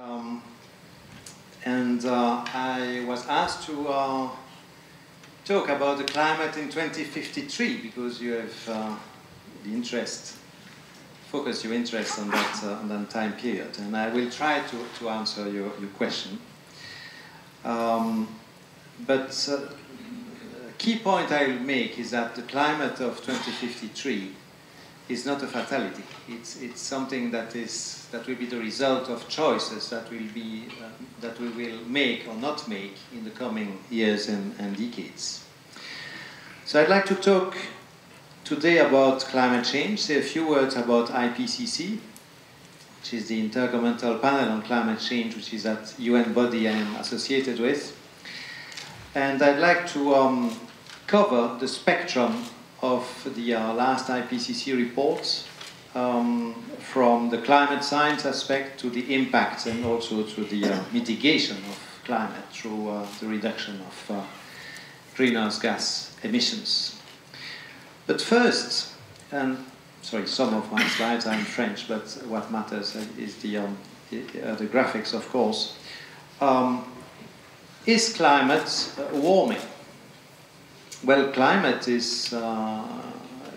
Um, and uh, I was asked to uh, talk about the climate in 2053 because you have uh, the interest, focus your interest on that, uh, on that time period. And I will try to, to answer your, your question. Um, but uh, key point I will make is that the climate of 2053 is not a fatality. It's, it's something that, is, that will be the result of choices that, will be, uh, that we will make or not make in the coming years and, and decades. So I'd like to talk today about climate change, say a few words about IPCC, which is the Intergovernmental Panel on Climate Change, which is that UN body I am associated with. And I'd like to um, cover the spectrum of the uh, last IPCC reports, um, from the climate science aspect to the impacts and also to the uh, mitigation of climate through uh, the reduction of uh, greenhouse gas emissions. But first, and sorry, some of my slides are in French, but what matters is the, um, the graphics, of course. Um, is climate uh, warming? Well, climate is uh,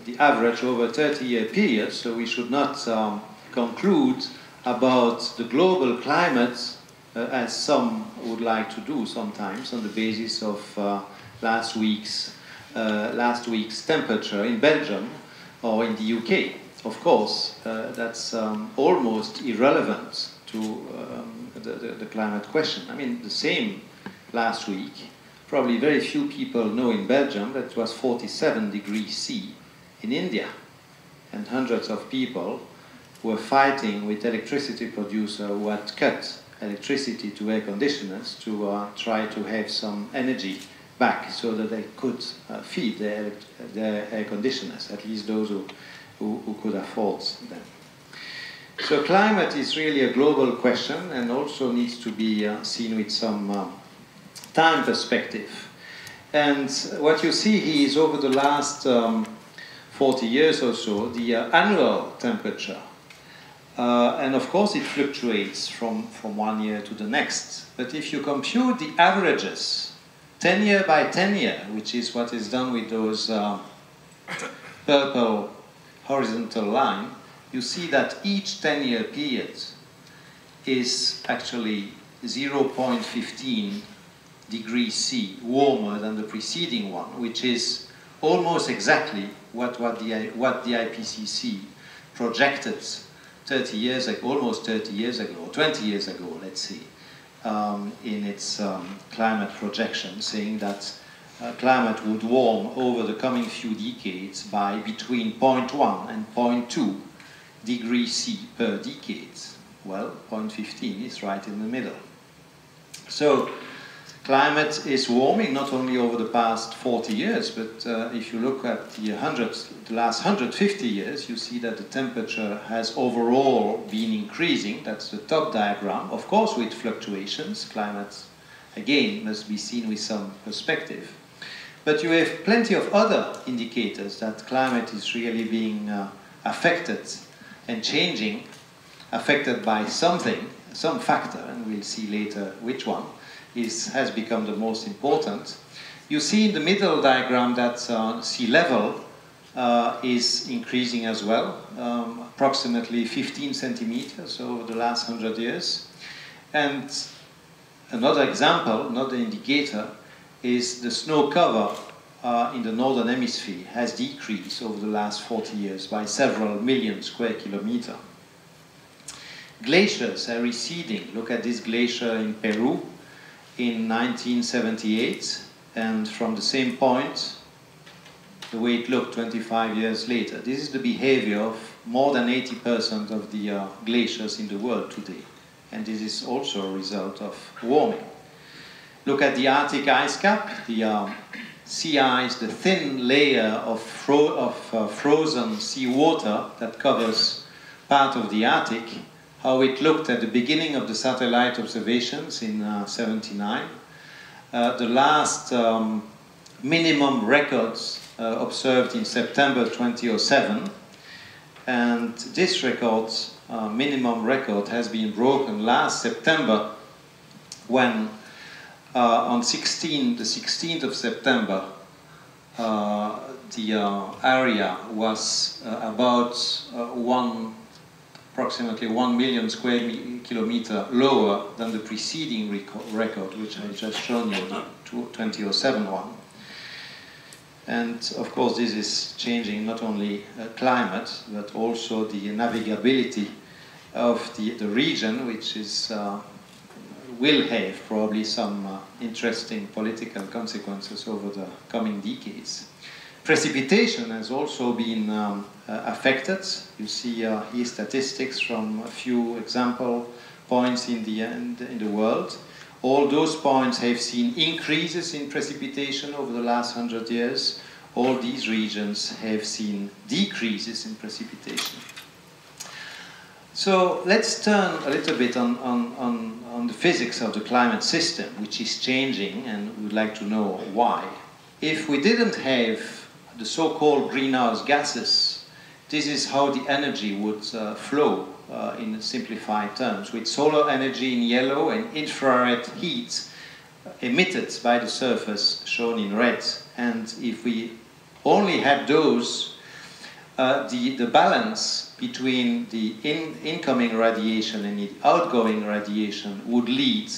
the average over a 30 year period, so we should not um, conclude about the global climate uh, as some would like to do sometimes on the basis of uh, last week's uh, last week's temperature in Belgium or in the UK. Of course, uh, that's um, almost irrelevant to um, the, the, the climate question. I mean, the same last week Probably very few people know in Belgium that it was 47 degrees C in India. And hundreds of people were fighting with electricity producers who had cut electricity to air conditioners to uh, try to have some energy back so that they could uh, feed their, their, air conditioners, at least those who, who, who, could afford them. So climate is really a global question and also needs to be uh, seen with some um, time perspective. And what you see here is over the last um, 40 years or so, the uh, annual temperature. Uh, and of course, it fluctuates from, from one year to the next. But if you compute the averages, 10 year by 10 year, which is what is done with those uh, purple horizontal line, you see that each 10 year period is actually 0.15 degrees C warmer than the preceding one, which is almost exactly what, what, the, what the IPCC projected 30 years ago, almost 30 years ago, 20 years ago, let's see, um, in its um, climate projection, saying that uh, climate would warm over the coming few decades by between 0.1 and 0.2 degrees C per decade. Well, 0.15 is right in the middle. So climate is warming not only over the past 40 years, but uh, if you look at the, the last 150 years, you see that the temperature has overall been increasing. That's the top diagram. Of course, with fluctuations, climate, again, must be seen with some perspective. But you have plenty of other indicators that climate is really being uh, affected and changing, affected by something, some factor, and we'll see later which one is, has become the most important. You see in the middle diagram that uh, sea level uh, is increasing as well, um, approximately 15 centimeters over the last 100 years. And another example, another indicator, is the snow cover uh, in the northern hemisphere has decreased over the last 40 years by several million square kilometers. Glaciers are receding. Look at this glacier in Peru in 1978, and from the same point, the way it looked 25 years later. This is the behavior of more than 80% of the uh, glaciers in the world today. And this is also a result of warming. Look at the Arctic ice cap, the uh, sea ice, the thin layer of, fro of uh, frozen seawater that covers part of the Arctic how it looked at the beginning of the satellite observations in uh, 79. Uh, the last um, minimum records uh, observed in September 2007. And this record, uh, minimum record, has been broken last September when uh, on 16, the 16th of September, uh, the area was about one, approximately 1 million square kilometer lower than the preceding record, which I just shown you, the 2007 one. And of course, this is changing not only uh, climate, but also the navigability of the, the region, which is, uh, will have probably some uh, interesting political consequences over the coming decades. Precipitation has also been um, uh, affected. You see uh, here statistics from a few example points in the, in the, in the world. All those points have seen increases in precipitation over the last hundred years. All these regions have seen decreases in precipitation. So let's turn a little bit on, on, on, on the physics of the climate system, which is changing, and we would like to know why. If we didn't have the so-called greenhouse gases, this is how the energy would uh, flow uh, in simplified terms, with solar energy in yellow and infrared heat emitted by the surface shown in red. And if we only had those, uh, the, the balance between the in, incoming radiation and the outgoing radiation would lead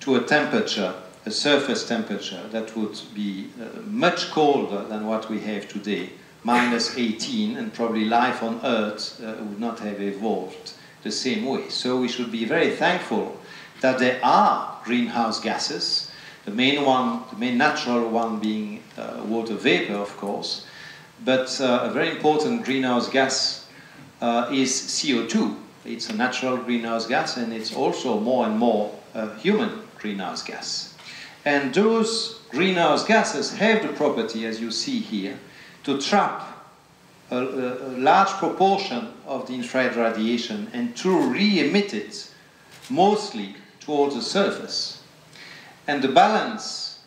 to a temperature, a surface temperature, that would be uh, much colder than what we have today, minus 18, and probably life on Earth uh, would not have evolved the same way. So we should be very thankful that there are greenhouse gases, the main one, the main natural one being uh, water vapor, of course, but uh, a very important greenhouse gas uh, is CO2. It's a natural greenhouse gas and it's also more and more a human greenhouse gas. And those greenhouse gases have the property, as you see here, to trap a, a, large proportion of the infrared radiation and to re-emit it mostly towards the surface. And the balance,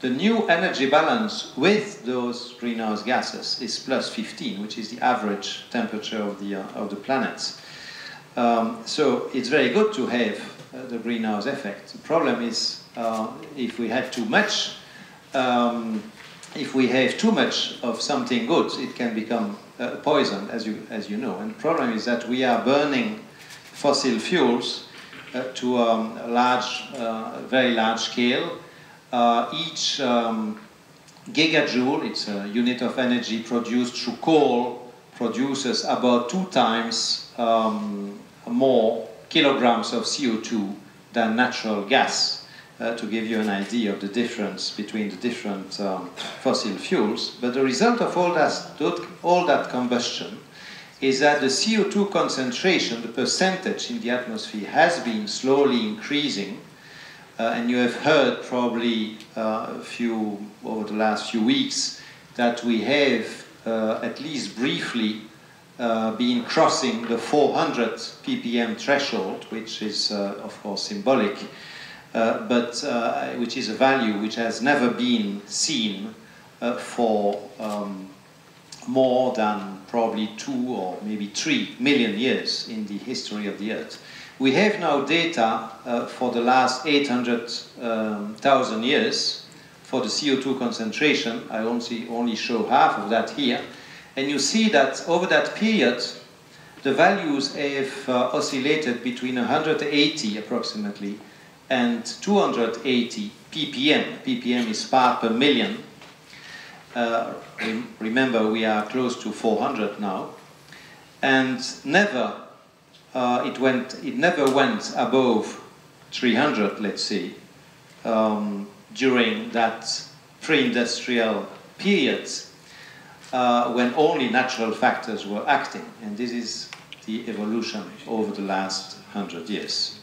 the new energy balance with those greenhouse gases is plus 15, which is the average temperature of the, uh, of the planet. Um, so it's very good to have uh, the greenhouse effect. The problem is if we have too much, um, if we have too much of something good, it can become uh, poison, as you, as you know. And the problem is that we are burning fossil fuels uh, to um, a large, uh, very large scale. Uh, each um, gigajoule, it's a unit of energy produced through coal, produces about two times um, more kilograms of CO2 than natural gas uh, to give you an idea of the difference between the different um, fossil fuels. But the result of all that, all that combustion is that the CO2 concentration, the percentage in the atmosphere, has been slowly increasing. Uh, and you have heard probably uh, a few over the last few weeks that we have uh, at least briefly uh, been crossing the 400 ppm threshold, which is uh, of course symbolic but uh, which is a value which has never been seen uh, for um, more than probably two or maybe three million years in the history of the Earth. We have now data uh, for the last 800,000 um, years for the CO2 concentration. I only, only show half of that here. And you see that over that period, the values have uh, oscillated between 180 approximately and 280 ppm. ppm is part per million. Uh, remember, we are close to 400 now, and never uh, it went. It never went above 300, let's say, um, during that pre-industrial period uh, when only natural factors were acting, and this is the evolution over the last hundred years.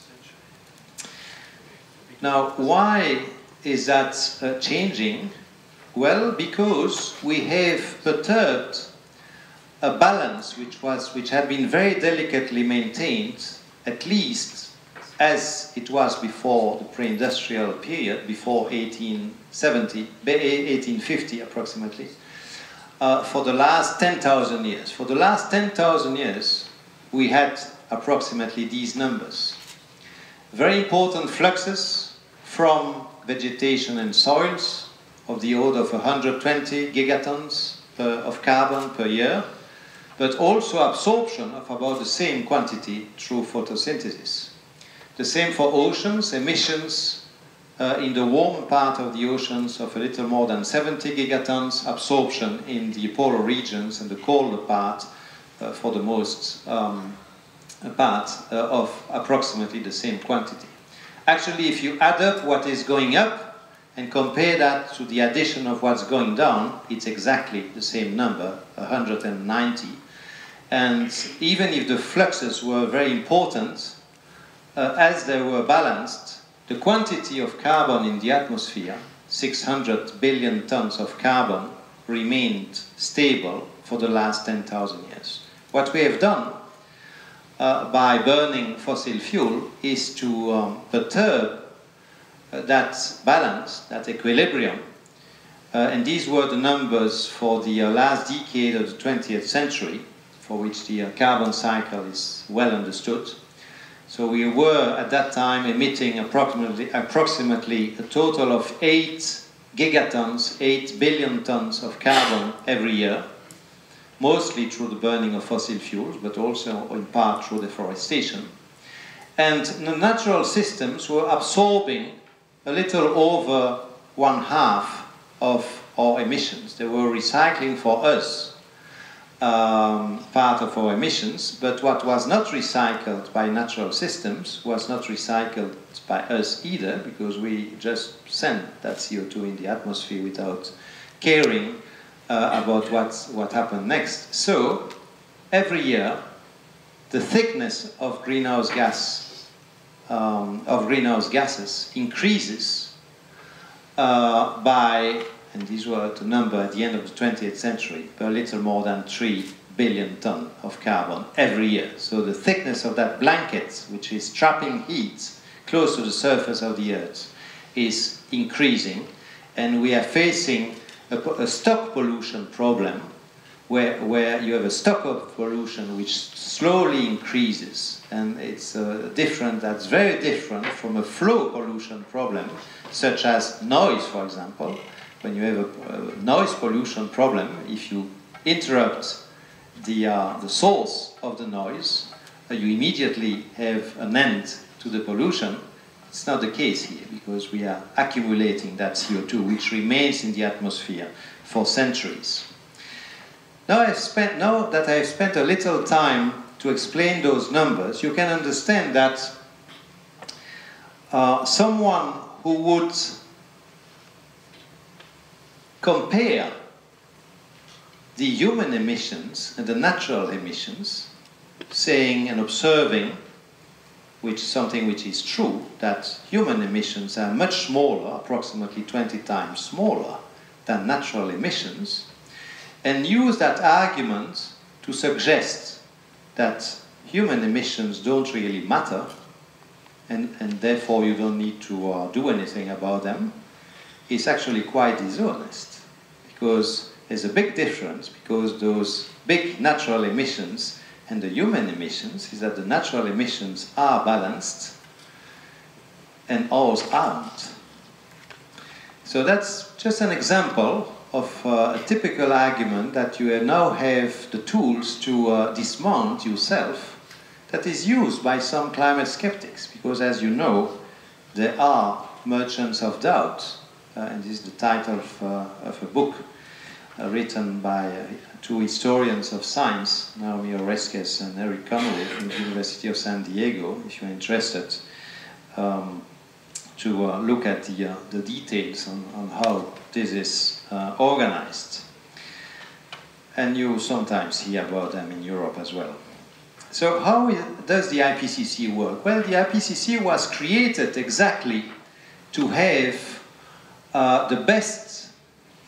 Now, why is that uh, changing? Well, because we have perturbed a balance which, was, which had been very delicately maintained, at least as it was before the pre-industrial period, before 1870, 1850 approximately, uh, for the last 10,000 years. For the last 10,000 years, we had approximately these numbers. Very important fluxes from vegetation and soils of the order of 120 gigatons per, of carbon per year, but also absorption of about the same quantity through photosynthesis. The same for oceans, emissions uh, in the warm part of the oceans of a little more than 70 gigatons, absorption in the polar regions and the colder part uh, for the most um, part uh, of approximately the same quantity. Actually, if you add up what is going up and compare that to the addition of what's going down, it's exactly the same number, 190. And even if the fluxes were very important, uh, as they were balanced, the quantity of carbon in the atmosphere, 600 billion tons of carbon, remained stable for the last 10,000 years. What we have done uh, by burning fossil fuel is to um, perturb uh, that balance, that equilibrium. Uh, and these were the numbers for the uh, last decade of the 20th century, for which the carbon cycle is well understood. So we were at that time emitting approximately, approximately a total of 8 gigatons, 8 billion tons of carbon every year mostly through the burning of fossil fuels, but also in part through deforestation. And the natural systems were absorbing a little over one half of our emissions. They were recycling for us um, part of our emissions, but what was not recycled by natural systems was not recycled by us either, because we just sent that CO2 in the atmosphere without caring uh, about what's, what happened next. So, every year, the thickness of greenhouse gas um, of greenhouse gases increases uh, by, and these were the number at the end of the 20th century, a little more than 3 billion ton of carbon every year. So the thickness of that blanket, which is trapping heat close to the surface of the Earth, is increasing, and we are facing a, a stock pollution problem where, where you have a stock of pollution which slowly increases. And it's uh, different that's very different from a flow pollution problem such as noise for example. When you have a, a noise pollution problem if you interrupt the, uh, the source of the noise uh, you immediately have an end to the pollution it's not the case here because we are accumulating that CO2 which remains in the atmosphere for centuries. Now, I've spent, now that I've spent a little time to explain those numbers, you can understand that uh, someone who would compare the human emissions and the natural emissions, saying and observing which is something which is true, that human emissions are much smaller, approximately 20 times smaller than natural emissions, and use that argument to suggest that human emissions don't really matter, and, and therefore you don't need to uh, do anything about them, is actually quite dishonest. Because there's a big difference, because those big natural emissions and the human emissions is that the natural emissions are balanced and ours aren't. So that's just an example of uh, a typical argument that you now have the tools to uh, dismount yourself that is used by some climate skeptics because as you know there are merchants of doubt uh, and this is the title of, uh, of a book uh, written by uh, two historians of science, Naomi Oreskes and Erik Conway from the University of San Diego, if you're interested, um, to uh, look at the, uh, the details on, on how this is uh, organized. And you sometimes hear about them in Europe as well. So how does the IPCC work? Well, the IPCC was created exactly to have uh, the best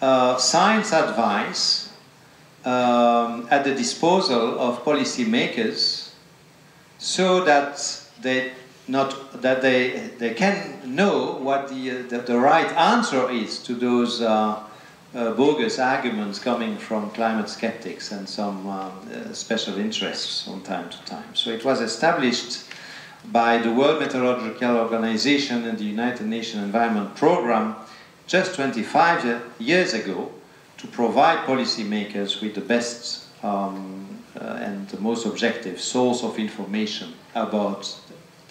uh, science advice um, at the disposal of policymakers so that they not that they they can know what the the, the right answer is to those uh, uh, bogus arguments coming from climate skeptics and some um, uh, special interests from time to time. So it was established by the World Meteorological Organization and the United Nations Environment Programme just 25 years ago to provide policymakers with the best um, uh, and the most objective source of information about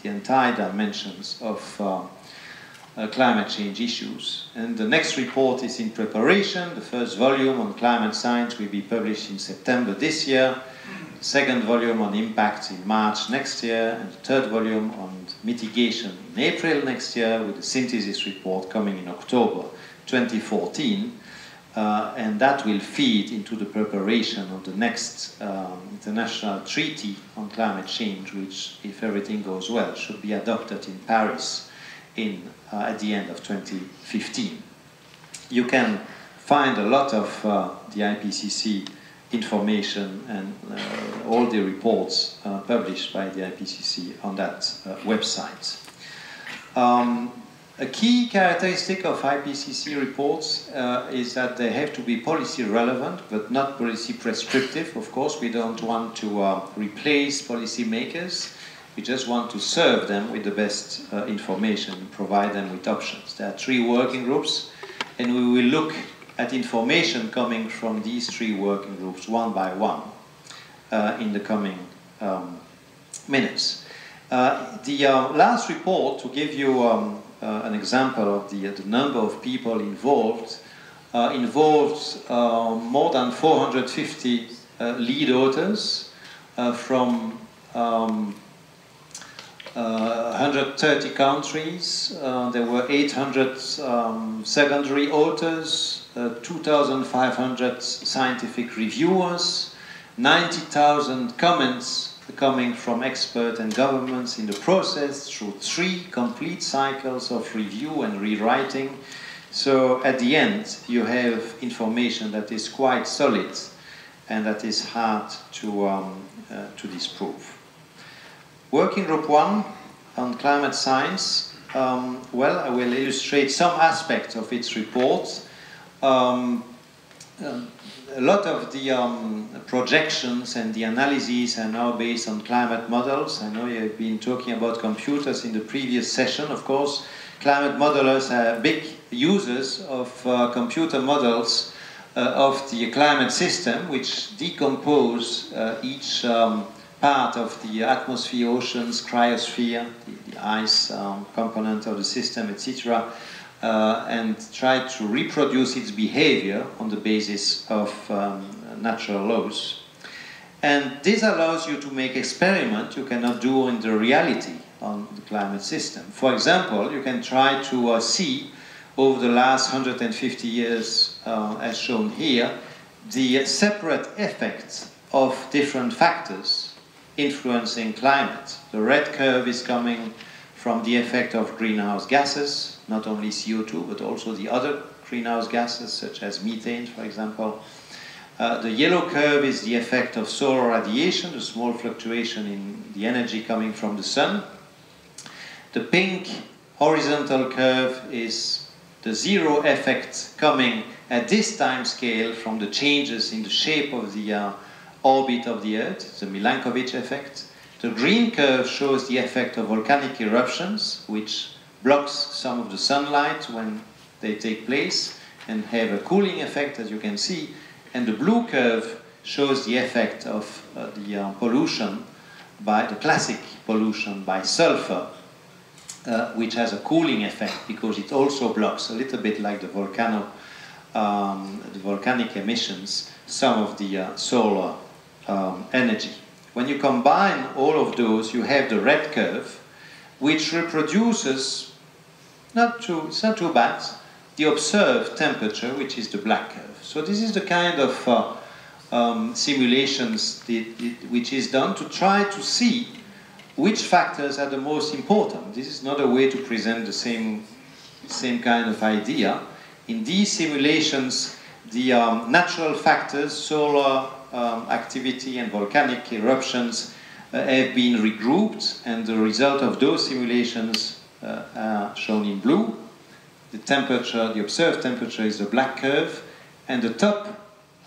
the entire dimensions of uh, uh, climate change issues. And the next report is in preparation. The first volume on climate science will be published in September this year. The second volume on impact in March next year, and the third volume on mitigation in April next year, with the synthesis report coming in October 2014. Uh, and that will feed into the preparation of the next um, international treaty on climate change, which, if everything goes well, should be adopted in Paris in, uh, at the end of 2015. You can find a lot of uh, the IPCC information and uh, all the reports uh, published by the IPCC on that uh, website. Um, a key characteristic of IPCC reports uh, is that they have to be policy relevant but not policy prescriptive. Of course, we don't want to uh, replace policymakers. We just want to serve them with the best uh, information, provide them with options. There are three working groups, and we will look at information coming from these three working groups one by one uh, in the coming um, minutes. Uh, the uh, last report, to give you um, an example of the, the number of people involved, uh, involved uh, more than 450 lead authors from um, 130 countries. there were 800 um, secondary authors, 2,500 scientific reviewers, 90,000 comments coming from experts and governments in the process through three complete cycles of review and rewriting. So at the end, you have information that is quite solid and that is hard to, um, uh, to disprove. Working Group 1 on climate science, um, well, I will illustrate some aspects of its report. Um, um a lot of the um, projections and the analyses are now based on climate models. I know you've been talking about computers in the previous session. Of course, climate modelers are big users of uh, computer models uh, of the climate system, which decompose uh, each um, part of the atmosphere, oceans, cryosphere, the, the ice um, component of the system, etc uh, and try to reproduce its behavior on the basis of um, natural laws. And this allows you to make experiments you cannot do in the reality on the climate system. For example, you can try to uh, see over the last 150 years, uh, as shown here, the separate effects of different factors influencing climate. The red curve is coming from the effect of greenhouse gases, not only CO2, but also the other greenhouse gases, such as methane, for example. Uh, the yellow curve is the effect of solar radiation, the small fluctuation in the energy coming from the sun. The pink horizontal curve is the zero effect coming at this time scale from the changes in the shape of the uh, orbit of the Earth, the Milankovitch effect. The green curve shows the effect of volcanic eruptions, which blocks some of the sunlight when they take place and have a cooling effect, as you can see. And the blue curve shows the effect of uh, the uh, pollution by the classic pollution by sulfur, uh, which has a cooling effect because it also blocks a little bit like the volcano, um, the volcanic emissions, some of the uh, solar um, energy. When you combine all of those, you have the red curve, which reproduces, not too, it's not too bad, the observed temperature, which is the black curve. So this is the kind of uh, um, simulations that, which is done to try to see which factors are the most important. This is not a way to present the same, same kind of idea. In these simulations, the um, natural factors, solar um, activity and volcanic eruptions uh, have been regrouped, and the result of those simulations uh, are shown in blue. The temperature, the observed temperature is the black curve, and the top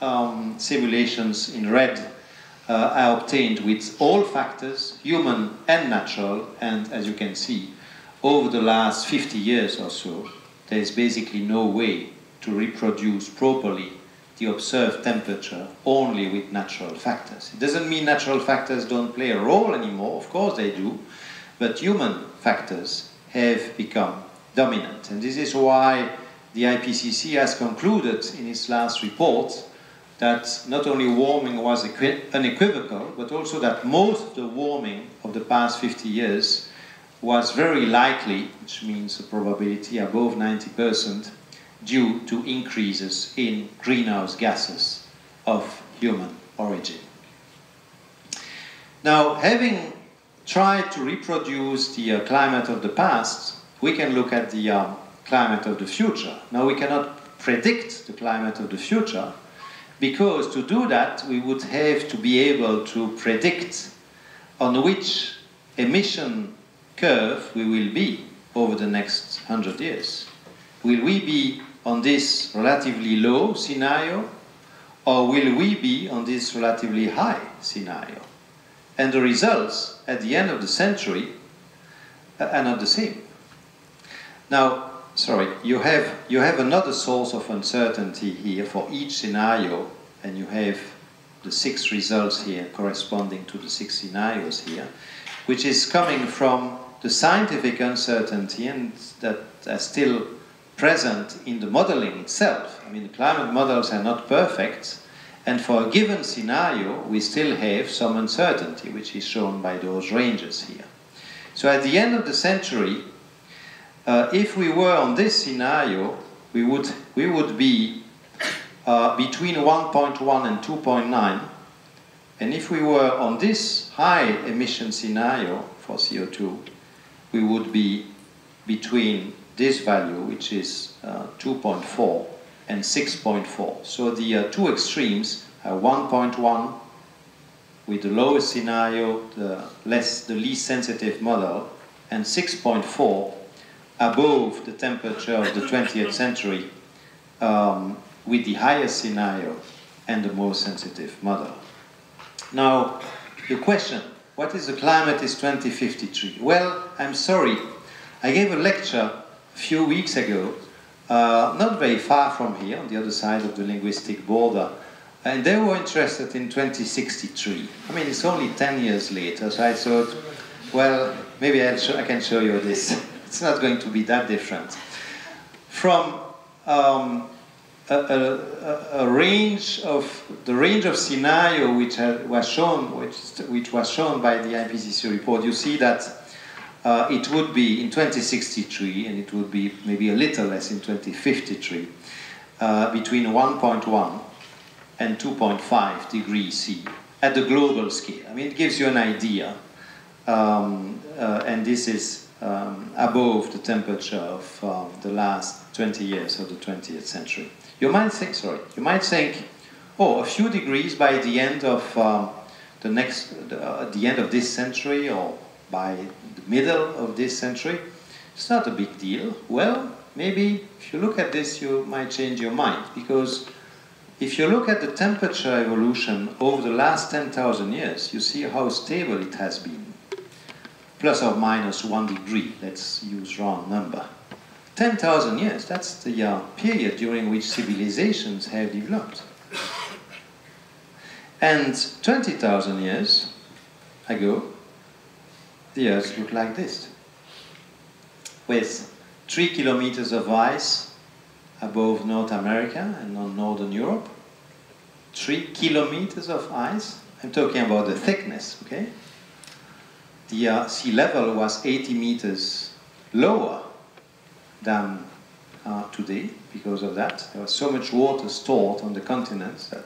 um, simulations in red uh, are obtained with all factors, human and natural, and as you can see, over the last 50 years or so, there is basically no way to reproduce properly the observed temperature only with natural factors. It doesn't mean natural factors don't play a role anymore, of course they do, but human factors have become dominant. And this is why the IPCC has concluded in its last report that not only warming was unequivocal, but also that most of the warming of the past 50 years was very likely, which means a probability above 90%, due to increases in greenhouse gases of human origin. Now, having tried to reproduce the uh, climate of the past, we can look at the uh, climate of the future. Now, we cannot predict the climate of the future because to do that, we would have to be able to predict on which emission curve we will be over the next 100 years. Will we be on this relatively low scenario or will we be on this relatively high scenario? And the results at the end of the century uh, are not the same. Now, sorry, you have, you have another source of uncertainty here for each scenario, and you have the six results here corresponding to the six scenarios here, which is coming from the scientific uncertainty and that are still present in the modeling itself. I mean, the climate models are not perfect, and for a given scenario, we still have some uncertainty, which is shown by those ranges here. So at the end of the century, uh, if we were on this scenario, we would, we would be uh, between 1.1 and 2.9. And if we were on this high emission scenario for CO2, we would be between this value, which is uh, 2.4 and 6.4. So the uh, two extremes are 1.1 with the lowest scenario, the, less, the least sensitive model, and 6.4 above the temperature of the 20th century um, with the highest scenario and the most sensitive model. Now, the question, what is the climate is 2053? Well, I'm sorry, I gave a lecture few weeks ago, uh, not very far from here, on the other side of the linguistic border, and they were interested in 2063. I mean, it's only 10 years later, so I thought, well, maybe I can show you this. it's not going to be that different. From um, a, a, a, range of the range of scenario which was shown, which, which was shown by the IPCC report, you see that uh, it would be in 2063, and it would be maybe a little less in 2053, uh, between 1.1 and 2.5 degrees C at the global scale. I mean, it gives you an idea, um, uh, and this is um, above the temperature of um, the last 20 years of the 20th century. You might think, sorry, you might think, oh, a few degrees by the end of um, the next, the, uh, the end of this century or by the middle of this century, it's not a big deal. Well, maybe if you look at this, you might change your mind because if you look at the temperature evolution over the last 10,000 years, you see how stable it has been plus or minus one degree, let's use round number. 10,000 years, that's the uh, period during which civilizations have developed. And 20,000 years ago, the Earth looked like this, with three kilometers of ice above North America and on Northern Europe, three kilometers of ice. I'm talking about the thickness, okay? the uh, sea level was 80 meters lower than uh, today because of that. There was so much water stored on the continents that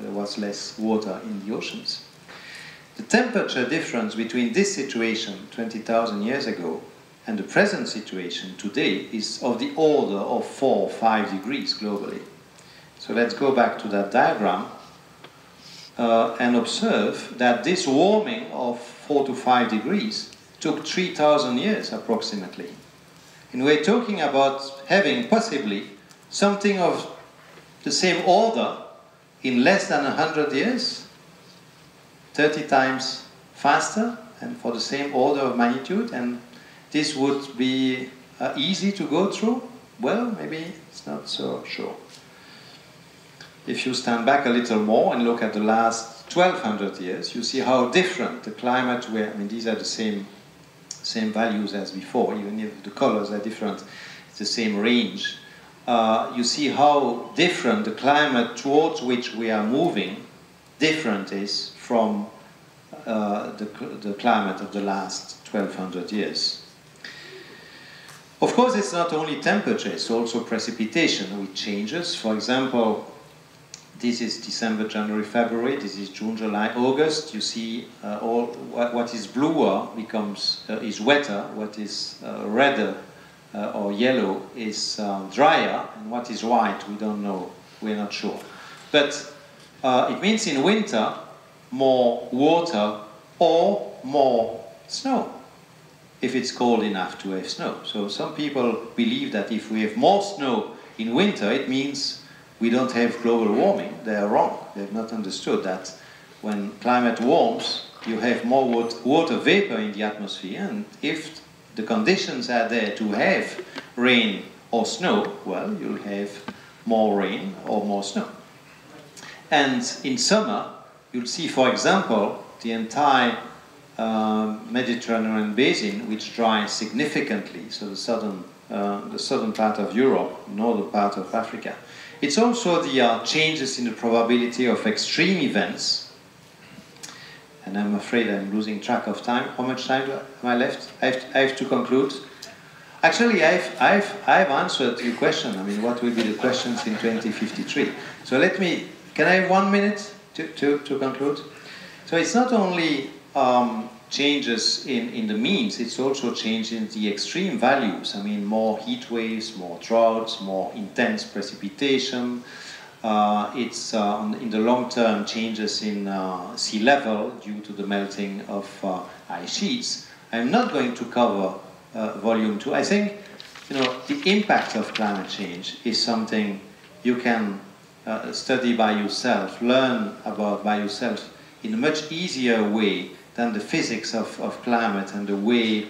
there was less water in the oceans. The temperature difference between this situation 20,000 years ago and the present situation today is of the order of 4 or 5 degrees globally. So let's go back to that diagram uh, and observe that this warming of 4 to 5 degrees took 3,000 years approximately. And we're talking about having possibly something of the same order in less than 100 years, 30 times faster, and for the same order of magnitude, and this would be uh, easy to go through? Well, maybe it's not so sure. If you stand back a little more and look at the last 1200 years, you see how different the climate were. I mean, these are the same, same values as before, even if the colors are different, it's the same range uh, you see how different the climate towards which we are moving different is from uh, the, the climate of the last 1200 years. Of course, it's not only temperature, it's also precipitation which changes. For example, this is December, January, February, this is June, July, August. You see uh, all what, what is bluer becomes uh, is wetter, what is uh, redder uh, or yellow is um, drier, and what is white, we don't know, we're not sure. But uh, it means in winter, more water or more snow, if it's cold enough to have snow. So some people believe that if we have more snow in winter, it means we don't have global warming. They are wrong. They have not understood that when climate warms, you have more water vapor in the atmosphere, and if the conditions are there to have rain or snow, well, you'll have more rain or more snow. And in summer, you'll see, for example, the entire uh, Mediterranean basin, which dries significantly, so the southern, uh, the southern part of Europe, northern part of Africa. It's also the uh, changes in the probability of extreme events and I'm afraid I'm losing track of time. How much time am I left? I have to, I have to conclude. Actually, I've, I've, I've answered your question. I mean, what will be the questions in 2053? So let me, can I have one minute to, to, conclude? So it's not only um, changes in, in the means, it's also changing the extreme values. I mean, more heat waves, more droughts, more intense precipitation, uh, it's uh, in the long term changes in uh, sea level due to the melting of uh, ice sheets. I'm not going to cover uh, volume two. I think you know the impact of climate change is something you can uh, study by yourself, learn about by yourself in a much easier way than the physics of, of climate and the way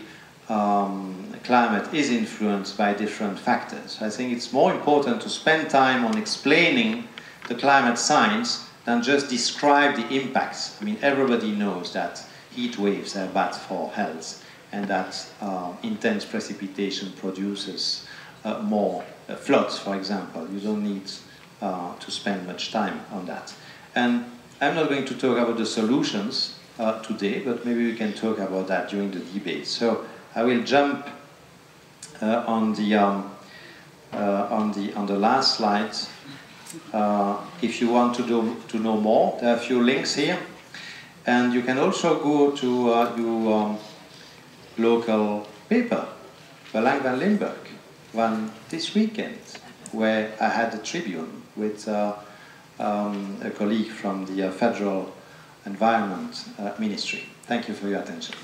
um, climate is influenced by different factors. I think it's more important to spend time on explaining the climate science than just describe the impacts. I mean, everybody knows that heat waves are bad for health and that uh, intense precipitation produces uh, more uh, floods, for example. You don't need uh, to spend much time on that. And I'm not going to talk about the solutions uh, today, but maybe we can talk about that during the debate. So I will jump uh, on the um, on the on the last slide. Uh, if you want to do to know more, there are a few links here, and you can also go to uh, your um, local paper, Belang van Limburg, one this weekend, where I had a tribune with uh, um, a colleague from the uh, Federal Environment uh, Ministry. Thank you for your attention.